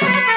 Bye.